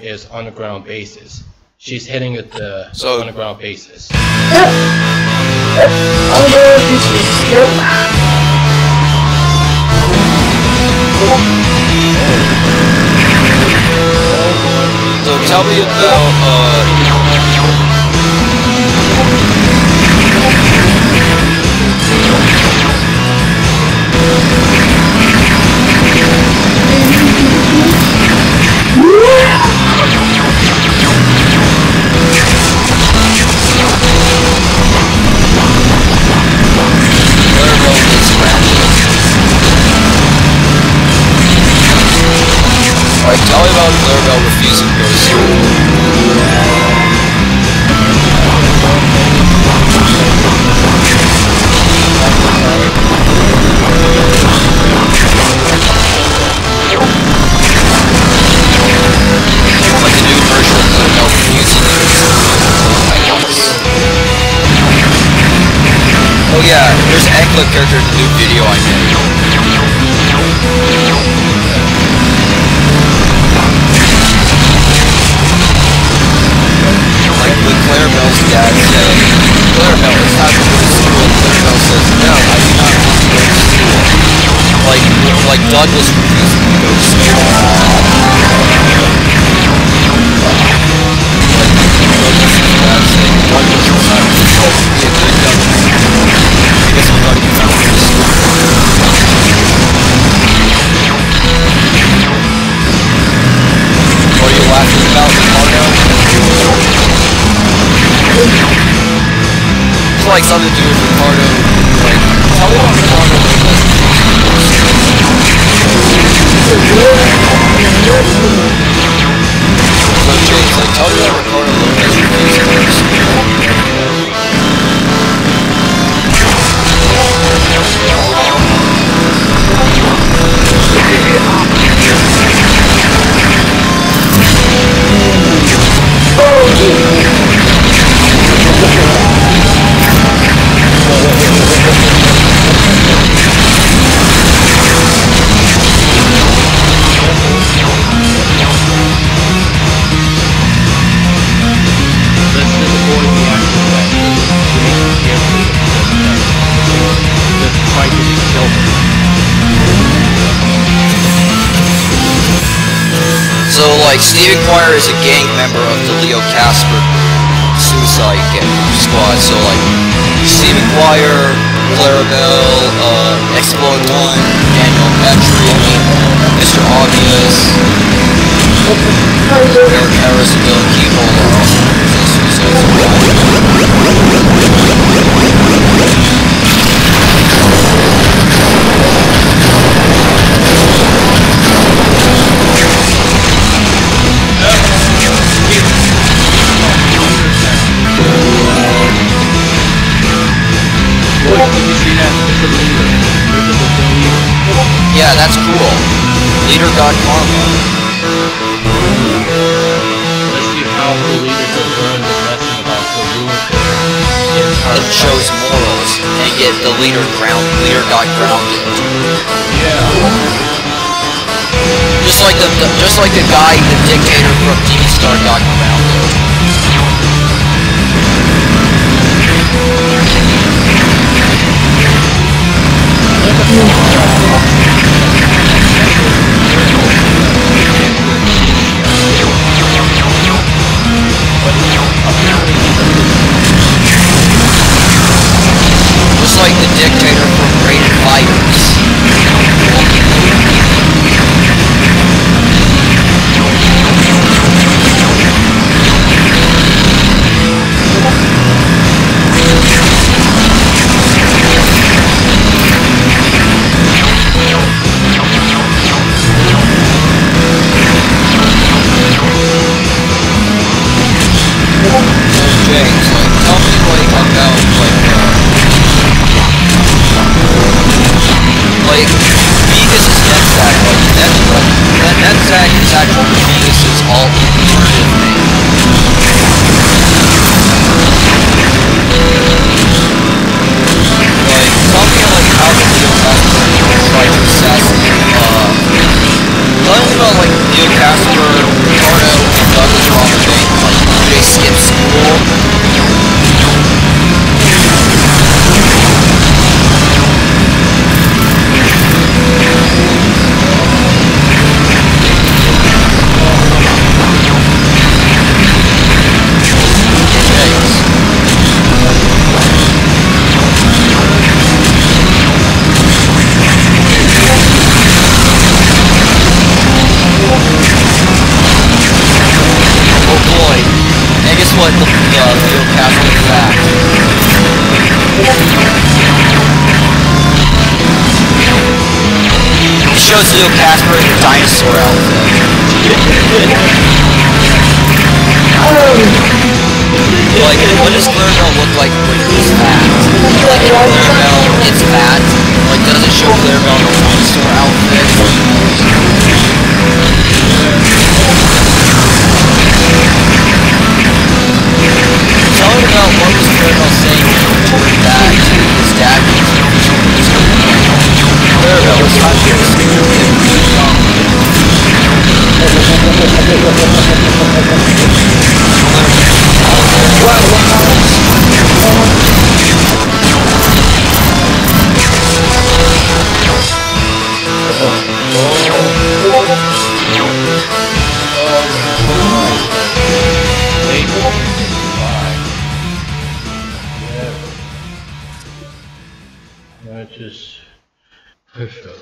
is underground bases. She's hitting at the So- underground bases. So tell me about uh Laravel refusing to go to. Like the new. Oh yeah, there's Egglet character in the new video I made. Clarabelle's like something to do with Ricardo. Steve Inquirer is a gang member of the Leo Casper Suicide Gang Squad. So, like, Steve Inquirer, Clarabelle, uh, Explode 1, Daniel Petrie, Mr. Obvious, Eric Harris, and Dylan Leader got karma. Let's see how the leader learn the lesson about the It shows morals, and yet the leader ground leader got grounded. Yeah. Just like the, the just like the guy, the dictator from TV Star got shows Leo Casper in a dinosaur outfit. Like, what does Clarabelle look like when he's fat? Like, Clarabelle, it's fat. Like, does it show Clarabelle in a dinosaur outfit? I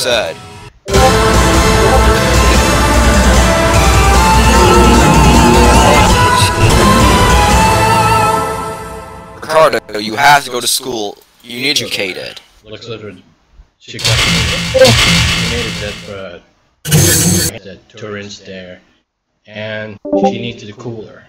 said. Ricardo, you have to go to school. You need educated. Looks like she got that for that Turin's there, and she needs the cooler.